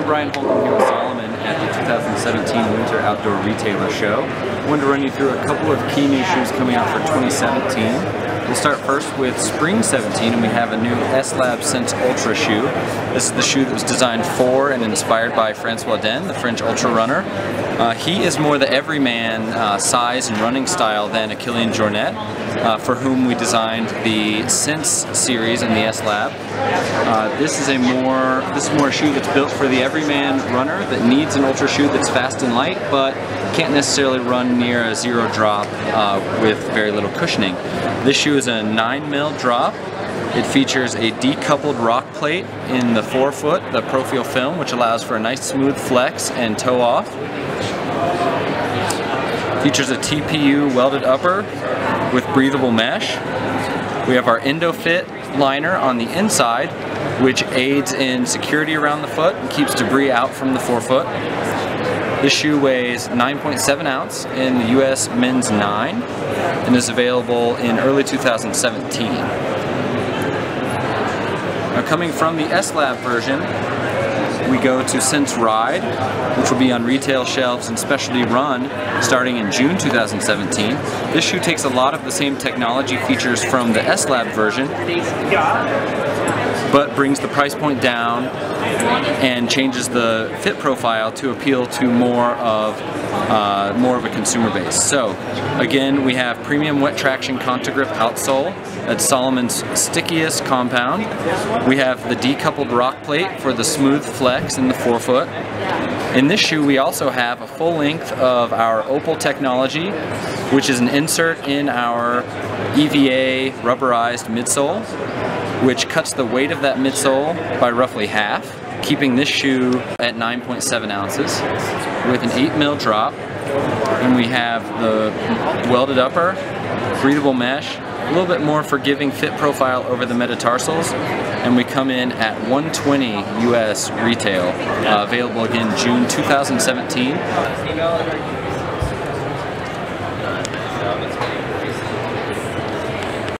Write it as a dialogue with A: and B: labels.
A: I'm Brian Holcomb here with Salomon at the 2017 Winter Outdoor Retailer Show. I wanted to run you through a couple of key new shoes coming out for 2017. We'll start first with Spring 17 and we have a new S-Lab Sense Ultra shoe. This is the shoe that was designed for and inspired by Francois D'Haene, the French ultra runner. Uh, he is more the everyman uh, size and running style than a Kilian Jornet, uh, for whom we designed the Sense series in the S-Lab. Uh, this is a more this is more a shoe that's built for the everyman runner that needs an ultra shoe that's fast and light, but can't necessarily run near a zero drop uh, with very little cushioning. This shoe is a 9 mil drop. It features a decoupled rock plate in the forefoot, the ProFeel film, which allows for a nice smooth flex and toe off. Features a TPU welded upper with breathable mesh. We have our EndoFit liner on the inside, which aids in security around the foot and keeps debris out from the forefoot. This shoe weighs 9.7 ounce in the US men's 9 and is available in early 2017. Now coming from the S-Lab version, we go to Sense Ride, which will be on retail shelves and specialty run starting in June 2017. This shoe takes a lot of the same technology features from the S-Lab version, but brings the price point down and changes the fit profile to appeal to more of uh, more of a consumer base. So again, we have premium wet traction Contagrip outsole. That's Salomon's stickiest compound. We have the decoupled rock plate for the smooth flex in the forefoot. In this shoe, we also have a full length of our Opal technology, which is an insert in our EVA rubberized midsole, which cuts the weight of that midsole by roughly half keeping this shoe at 9.7 ounces with an 8 mil drop. And we have the welded upper, breathable mesh, a little bit more forgiving fit profile over the metatarsals. And we come in at 120 US retail, uh, available again June 2017.